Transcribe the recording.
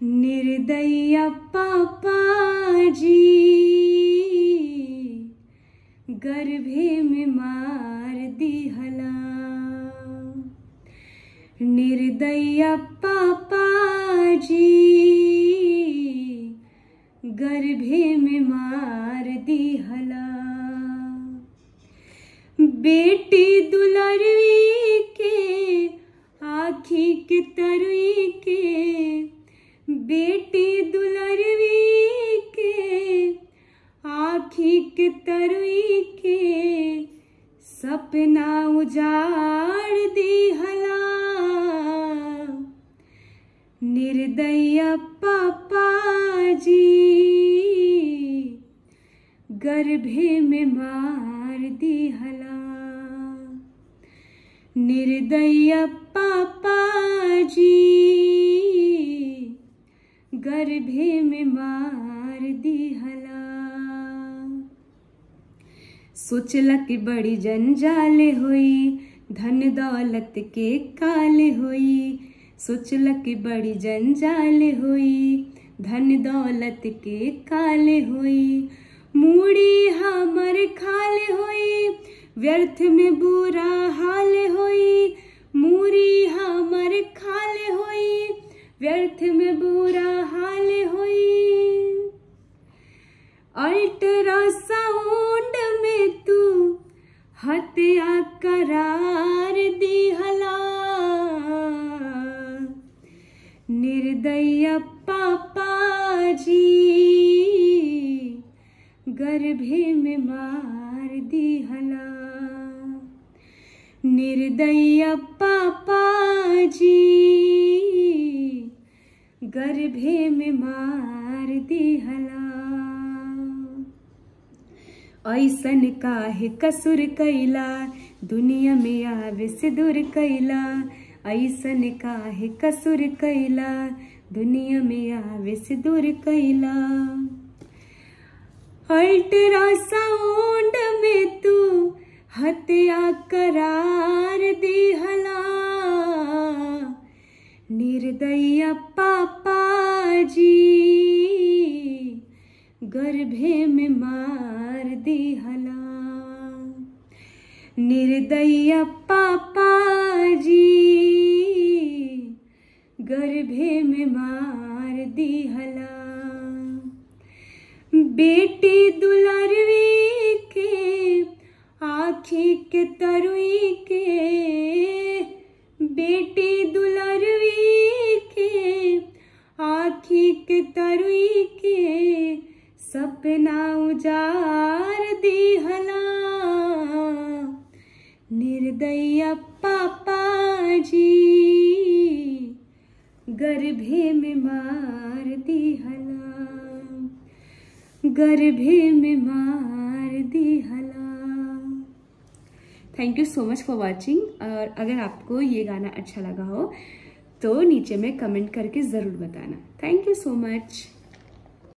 निर्दया पापा जी गर्भे में मार दिहला निर्दया पापा जी गर्भे में मार दिहला बेटी दुलरवी के आखी के तरुई आखी के तरुई के सपना उजाड़ दिहला निर्दया पापा जी गर्भे में मार दिहला निर्दया पापा जी गर्भे में मार दिहला सोचला कि बड़ी जंजाल होई, धन दौलत के काल होई। सोचला कि बड़ी जंजाल होई, धन दौलत के काल होई। मूड़ी हमर खाल होई, व्यर्थ में बुरा हाल होई। मूरी हमर खाल होई, व्यर्थ में बुरा हाल होई। अल्ट्रासाउंड तू हत्या करार दिहला निर्दय पापा जी गर्भे में मार दिहला निर्दय पापा जी गर्भे में मार दिहला ऐसन काहे कसुर कैला, दुनिया में आवे से दूर कैला। ऐसन काहे कसुर कैला, दुनिया में आवे से दूर कैला। अल्ट्रासाउंड में तू हत्या करार दिहला। निर्दया पापा जी, गर्भे में मार दिहला। निर्दया पापा जी गर्भे में मार दिहला। बेटी दुलरवी के, आखी के तरुई के, बेटी दुलरवी के, आखी के तरुई गर्भे में मार दी हला। गर्भे में मार दी हला। Thank you so much for watching और अगर आपको ये गाना अच्छा लगा हो तो नीचे में कमेंट करके ज़रूर बताना। Thank you so much